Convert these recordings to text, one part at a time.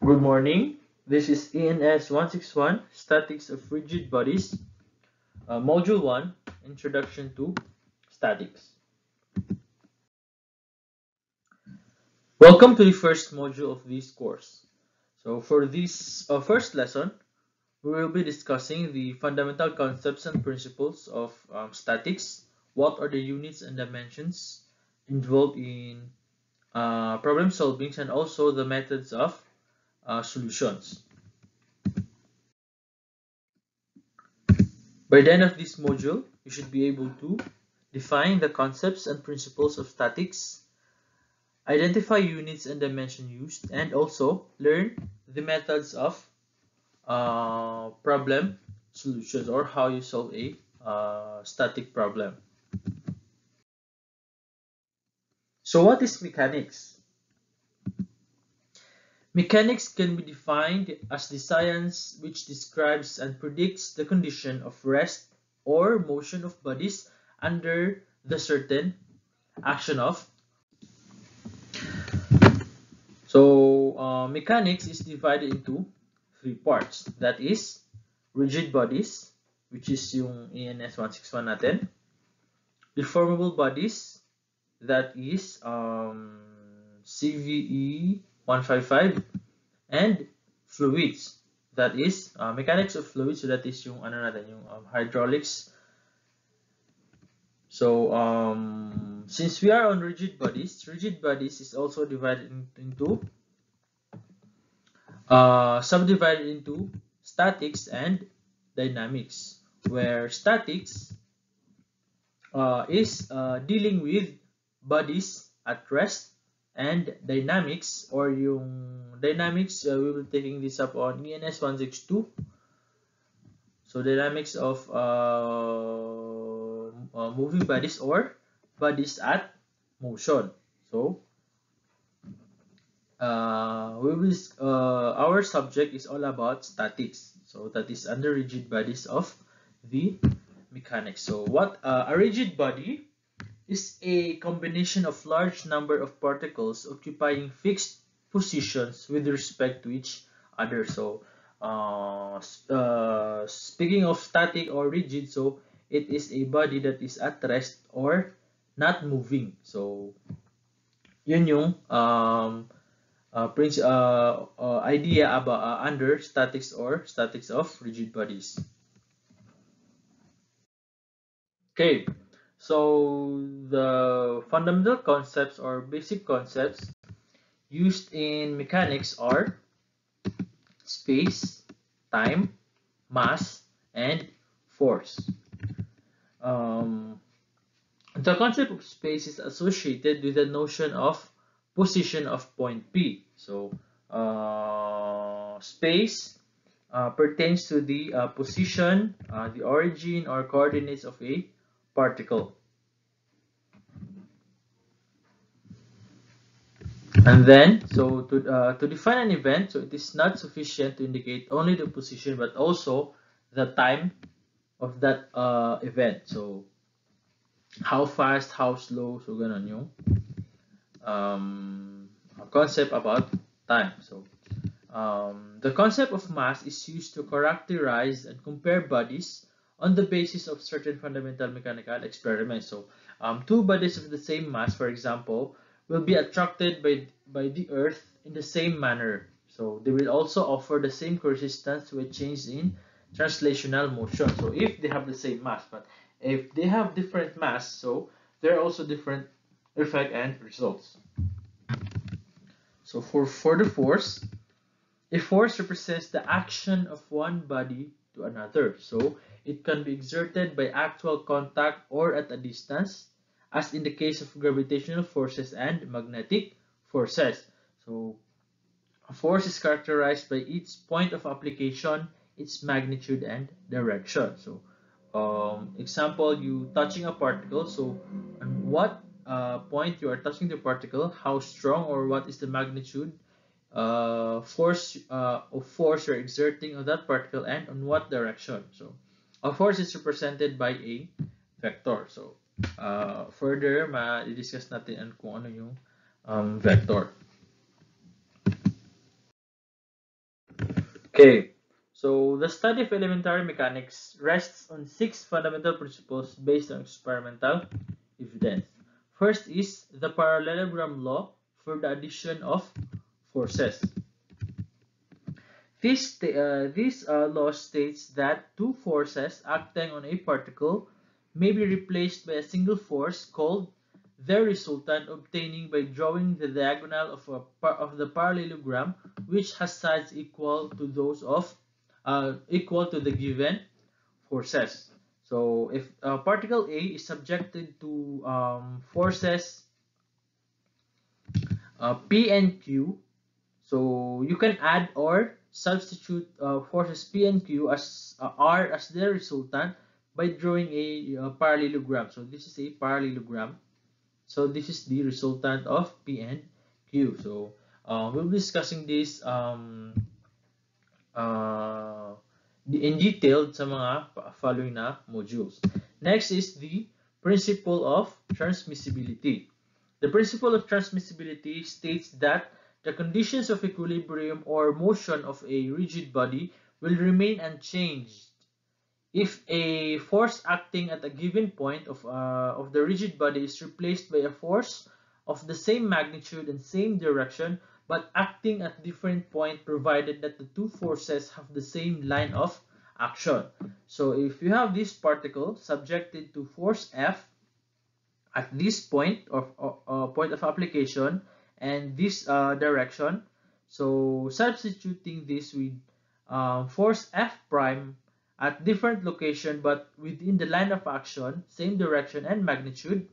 Good morning. This is ENS 161 Statics of Rigid Bodies, uh, Module 1 Introduction to Statics. Welcome to the first module of this course. So, for this uh, first lesson, we will be discussing the fundamental concepts and principles of um, statics. What are the units and dimensions involved in uh, problem solving and also the methods of solutions. By the end of this module, you should be able to define the concepts and principles of statics, identify units and dimension used, and also learn the methods of uh, problem solutions or how you solve a uh, static problem. So what is mechanics? Mechanics can be defined as the science which describes and predicts the condition of rest or motion of bodies under the certain action of. So uh, mechanics is divided into three parts. That is rigid bodies, which is yung ENS 161 natin. Deformable bodies, that is um, CVE 155 and fluids that is uh, mechanics of fluids so that is yung ano natin yung um, hydraulics. So um, since we are on rigid bodies rigid bodies is also divided into uh, subdivided into statics and dynamics where statics uh, is uh, dealing with bodies at rest and dynamics or yung dynamics uh, we will be taking this up on ENS 162 so dynamics of uh, uh, moving bodies or bodies at motion. So uh, we will uh, our subject is all about statics. So that is under rigid bodies of the mechanics. So what uh, a rigid body is a combination of large number of particles occupying fixed positions with respect to each other. So, uh, uh, speaking of static or rigid, so it is a body that is at rest or not moving. So, yun yung um, uh, prince, uh, uh, idea about uh, under statics or statics of rigid bodies. Okay, so the fundamental concepts or basic concepts used in mechanics are space, time, mass, and force. Um, the concept of space is associated with the notion of position of point P. So uh, space uh, pertains to the uh, position, uh, the origin or coordinates of a particle. And then, so to, uh, to define an event, so it is not sufficient to indicate only the position, but also the time of that uh, event. So, how fast, how slow, so ganon yung um, concept about time. So, um, the concept of mass is used to characterize and compare bodies on the basis of certain fundamental mechanical experiments. So um, two bodies of the same mass, for example, will be attracted by, by the Earth in the same manner. So they will also offer the same resistance to a change in translational motion. So if they have the same mass, but if they have different mass, so there are also different effect and results. So for, for the force, a force represents the action of one body to another. So it can be exerted by actual contact or at a distance, as in the case of gravitational forces and magnetic forces. So a force is characterized by its point of application, its magnitude and direction. So um, example, you touching a particle. So on what uh, point you are touching the particle, how strong or what is the magnitude uh, force uh, of force you're exerting on that particle and on what direction. So a force is represented by a vector. So, uh, further, ma-discuss natin kung ano yung um, vector. Okay, so the study of elementary mechanics rests on six fundamental principles based on experimental evidence. First is the parallelogram law for the addition of forces. This, uh, this uh, law states that two forces acting on a particle may be replaced by a single force called the resultant obtaining by drawing the diagonal of, a, of the parallelogram which has sides equal to those of uh, equal to the given forces. So if uh, particle A is subjected to um, forces uh, P and Q, so you can add or substitute uh, forces P and Q as uh, R as the resultant by drawing a, a parallelogram. So this is a parallelogram. So this is the resultant of P and Q. So uh, we'll be discussing this um, uh, in detail sa mga following na modules. Next is the principle of transmissibility. The principle of transmissibility states that the conditions of equilibrium or motion of a rigid body will remain unchanged if a force acting at a given point of, uh, of the rigid body is replaced by a force of the same magnitude and same direction but acting at different point provided that the two forces have the same line of action. So if you have this particle subjected to force F at this point of uh, point of application and this uh, direction, so substituting this with uh, force F prime at different location but within the line of action, same direction and magnitude,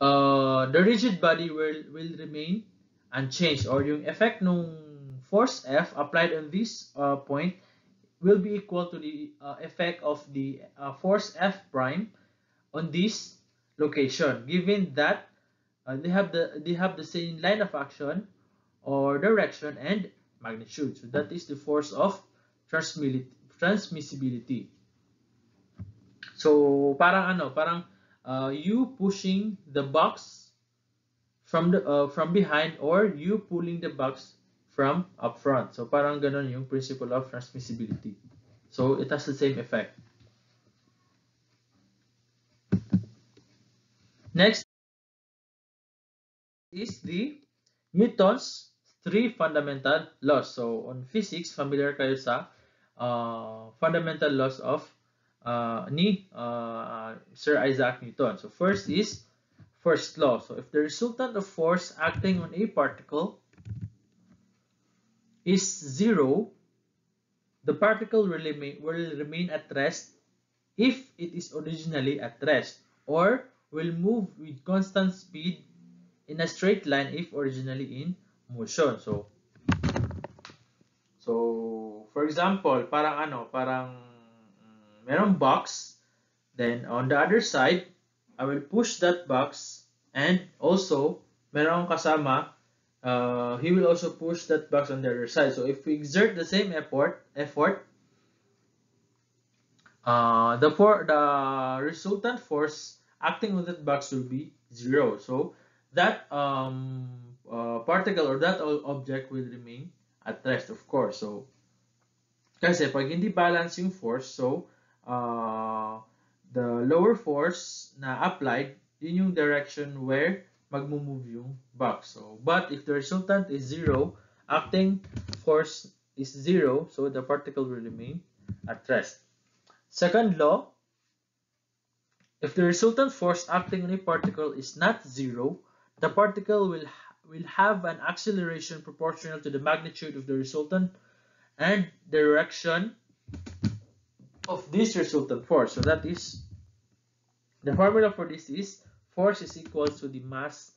uh, the rigid body will, will remain unchanged or yung effect ng force F applied on this uh, point will be equal to the uh, effect of the uh, force F prime on this location given that uh, they have the they have the same line of action or direction and magnitude so that is the force of transmissibility so parang ano parang uh, you pushing the box from the uh, from behind or you pulling the box from up front. So parang ganun yung principle of transmissibility. So it has the same effect. Next is the Newton's three fundamental laws. So on physics, familiar kayo sa uh, fundamental laws of uh, ni uh, Sir Isaac Newton. So first is first law. So if the resultant of force acting on a particle is zero, the particle will remain, will remain at rest if it is originally at rest or will move with constant speed in a straight line if originally in motion. So, so for example, parang ano, parang um, merong box, then on the other side, I will push that box and also merong kasama uh, he will also push that box on the other side. So if we exert the same effort, effort, uh, the for the resultant force acting on that box will be zero. So that um, uh, particle or that object will remain at rest, of course. So kasi pag hindi balance yung force, so uh, the lower force na applied, yun yung direction where magmo-move yung box. So, but if the resultant is zero, acting force is zero, so the particle will remain at rest. Second law, if the resultant force acting on a particle is not zero, the particle will will have an acceleration proportional to the magnitude of the resultant and the direction of this resultant force. So that is the formula for this is force is equal to the mass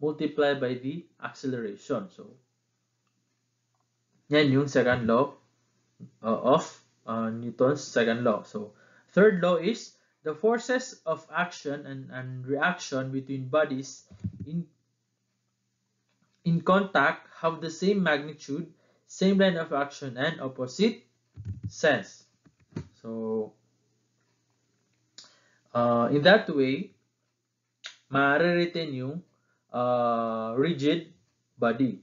multiplied by the acceleration. So, yan yung second law uh, of uh, Newton's second law. So, third law is the forces of action and, and reaction between bodies in in contact have the same magnitude, same line of action, and opposite sense. So, uh, in that way, ma-retain yung uh, rigid body.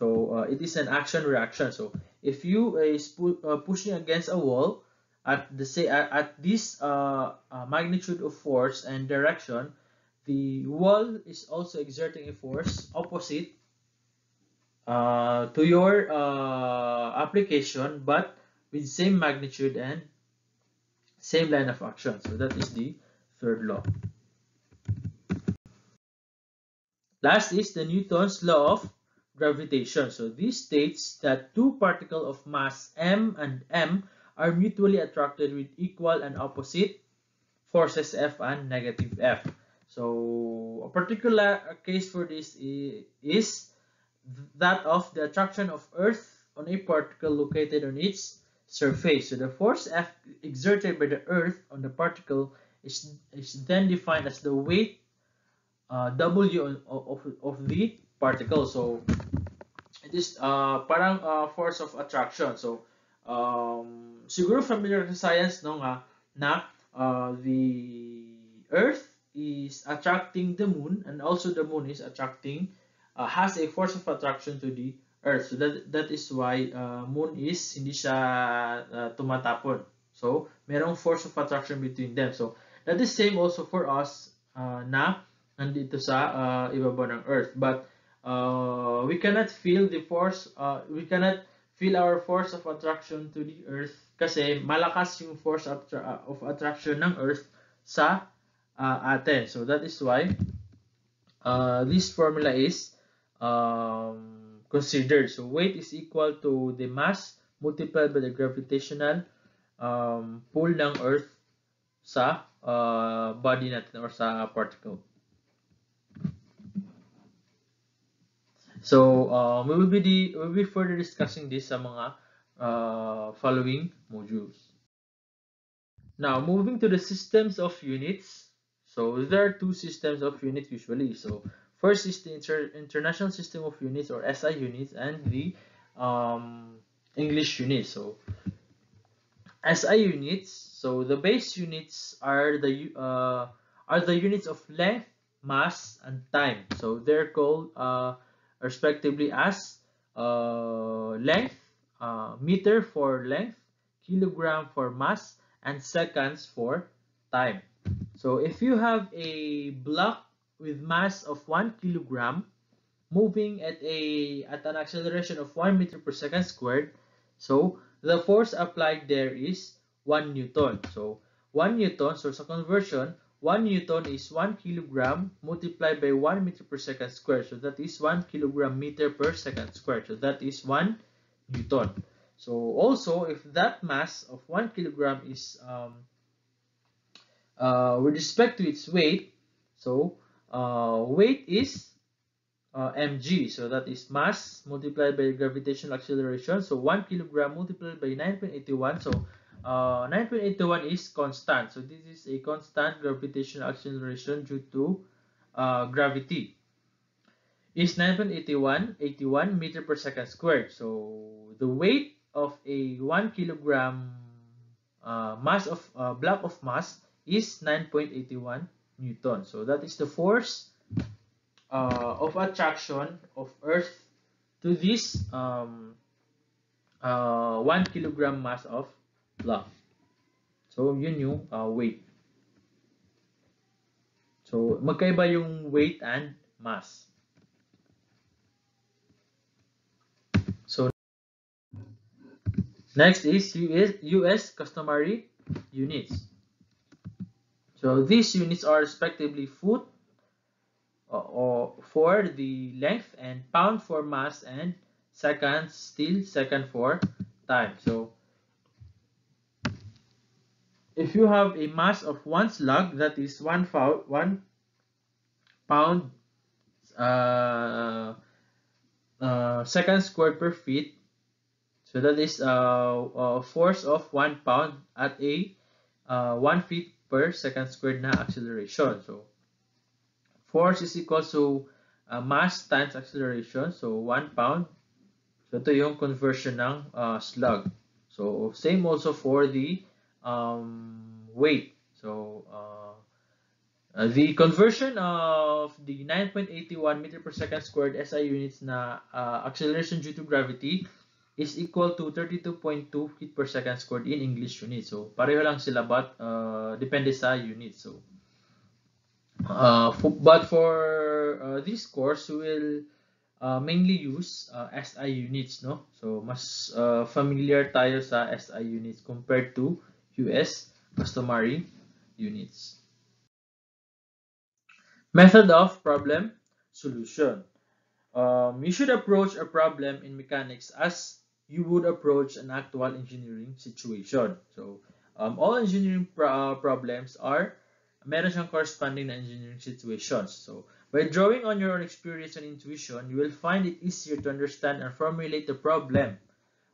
So uh, it is an action reaction. So if you is pu uh, pushing against a wall at the say at, this uh, uh, magnitude of force and direction, the wall is also exerting a force opposite uh, to your uh, application, but with same magnitude and same line of action. So that is the third law. Last is the Newton's law of gravitation. So this states that two particles of mass m and m are mutually attracted with equal and opposite forces F and negative F. So a particular case for this is that of the attraction of Earth on a particle located on its surface. So the force F exerted by the Earth on the particle is, is then defined as the weight uh, W of, of the particle. So it is uh, parang uh, force of attraction. So um, siguro familiar sa science no nga na uh, the Earth is attracting the moon and also the moon is attracting uh, has a force of attraction to the Earth. So that that is why uh, moon is hindi siya uh, tumatapon. So merong force of attraction between them. So that is same also for us uh, na nandito sa uh, ibaba ng Earth. But uh, we cannot feel the force, uh, we cannot feel our force of attraction to the Earth kasi malakas yung force of, uh, of attraction ng Earth sa uh, atin. So that is why uh, this formula is um, considered. So weight is equal to the mass multiplied by the gravitational um, pull ng Earth sa uh, body natin or sa particle. So, uh, we will be the, we will be further discussing this sa mga uh, following modules. Now, moving to the systems of units. So, there are two systems of units usually. So, first is the Inter International System of Units or SI units and the um, English units. So, SI units. So, the base units are the uh, are the units of length, mass, and time. So, they're called uh, respectively as uh, length, uh, meter for length, kilogram for mass, and seconds for time. So if you have a block with mass of 1 kilogram moving at a at an acceleration of 1 meter per second squared, so the force applied there is 1 newton. So 1 newton, so sa conversion, 1 Newton is 1 kilogram multiplied by 1 meter per second squared. So that is 1 kilogram meter per second squared. So that is 1 Newton. So also, if that mass of 1 kilogram is um, uh, with respect to its weight, so uh, weight is uh, mg. So that is mass multiplied by gravitational acceleration. So 1 kilogram multiplied by 9.81. So uh, 9.81 is constant. So this is a constant gravitational acceleration due to uh, gravity. Is 9.81 81 meter per second squared. So the weight of a 1 kilogram uh, mass of uh, block of mass is 9.81 newton. So that is the force uh, of attraction of Earth to this um, uh, 1 kilogram mass of So, yun yung uh, weight. So, magkaiba yung weight and mass. So, next is US, US customary units. So, these units are respectively foot uh, or for the length and pound for mass and seconds still second for time. So, if you have a mass of one slug that is one, one pound uh, uh, second squared per feet, so that is uh, a force of one pound at a uh, one feet per second squared na acceleration. So force is equal to uh, mass times acceleration. So one pound. So ito yung conversion ng slug. So same also for the um, weight. So uh, the conversion of the 9.81 meter per second squared SI units na uh, acceleration due to gravity is equal to 32.2 feet per second squared in English units. So, pareho lang sila but uh, depende sa unit. So, uh, but for uh, this course, we will uh, mainly use uh, SI units, no? So, mas uh, familiar tayo sa SI units compared to US customary units. Method of problem solution. Um, you should approach a problem in mechanics as you would approach an actual engineering situation. So, um, all engineering uh, problems are meron siyang corresponding na engineering situations. So, by drawing on your own experience and intuition, you will find it easier to understand and formulate the problem.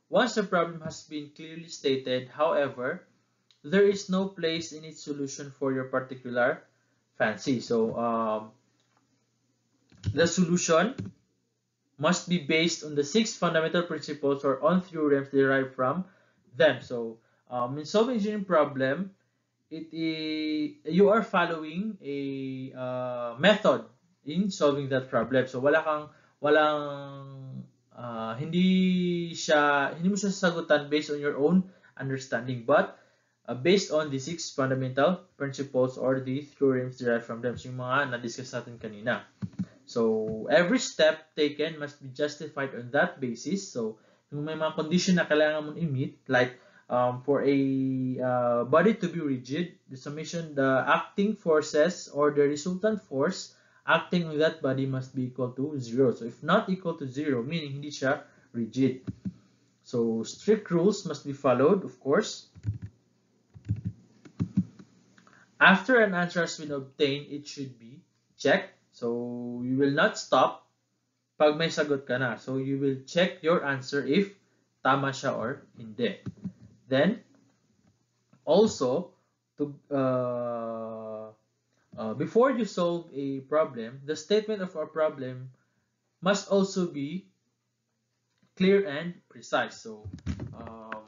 Once the problem has been clearly stated, however, there is no place in its solution for your particular fancy. So um, the solution must be based on the six fundamental principles or on theorems derived from them. So um, in solving engineering problem, it is, you are following a uh, method in solving that problem. So wala kang walang uh, hindi siya hindi mo siya sasagutan based on your own understanding but uh, based on the six fundamental principles or the theorems derived from them. So yung mga na-discuss natin kanina. So, every step taken must be justified on that basis. So, yung may mga condition na kailangan mong i-meet, like um, for a uh, body to be rigid, the summation, the acting forces or the resultant force acting on that body must be equal to zero. So, if not equal to zero, meaning hindi siya rigid. So, strict rules must be followed, of course. After an answer has been obtained, it should be checked. So, you will not stop pag may sagot ka na. So, you will check your answer if tama siya or hindi. Then, also, to, uh, uh, before you solve a problem, the statement of a problem must also be clear and precise. So, um,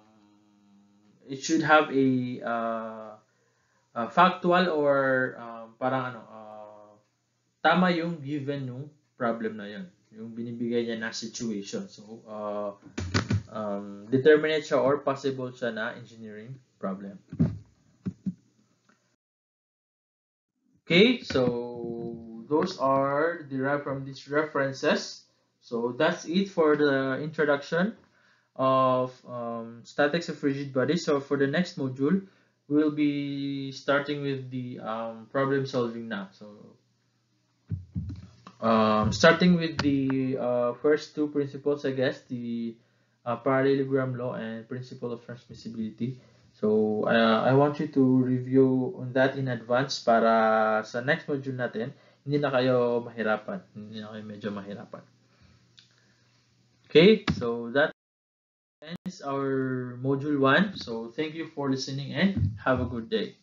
it should have a uh, uh, factual or um, parang ano, uh, tama yung given nung problem na yun. Yung binibigay niya na situation. So, uh, um, determinate siya or possible siya na engineering problem. Okay, so those are derived from these references. So that's it for the introduction of um, statics of rigid bodies. So for the next module, we'll be starting with the um, problem solving now. So um, starting with the uh, first two principles, I guess, the uh, parallelogram law and principle of transmissibility. So uh, I want you to review on that in advance para sa next module natin, hindi na kayo mahirapan. Hindi na kayo medyo mahirapan. Okay, so that ends our module 1. So thank you for listening and have a good day.